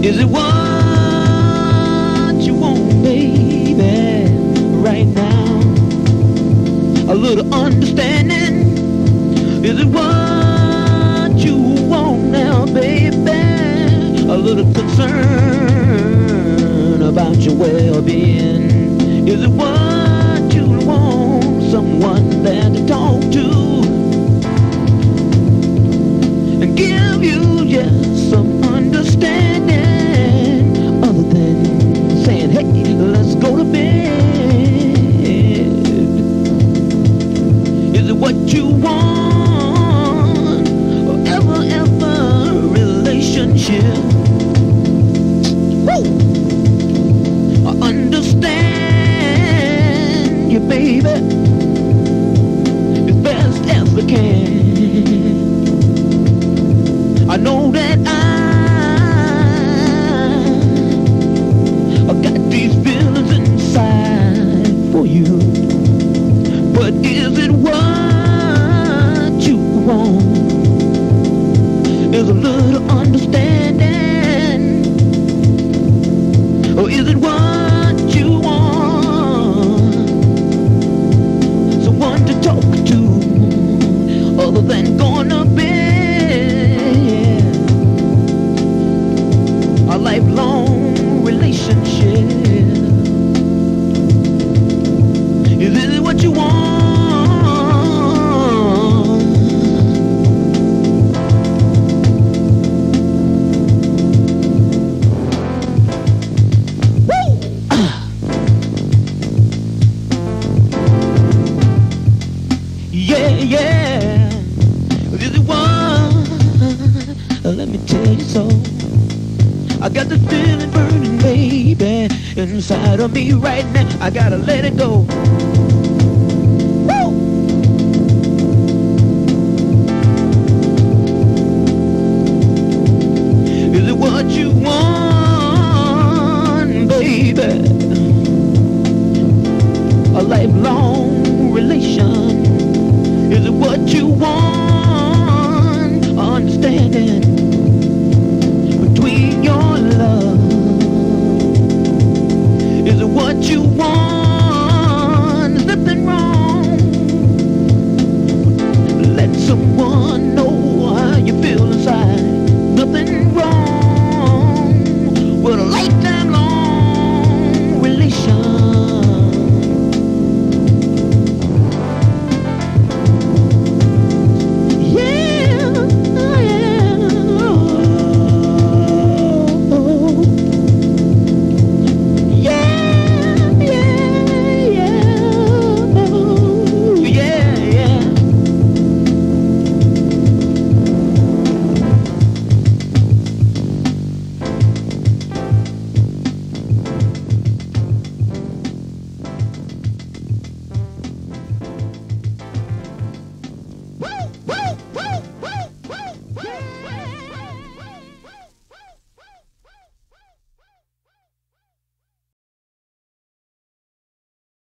Is it what you want, baby, right now? A little understanding. Is it what you want now, baby? A little concern about your well-being. Is it what you want? Someone there to talk to and give you just some understanding I understand you, baby, as best as we can. I know that I you. But is it what you want? Is a little understanding? Yeah, yeah. This is one. Let me tell you so. I got the feeling burning, baby, inside of me right now. I gotta let it go. Is it what you want, baby? A lifelong relation is it what you want? Understanding.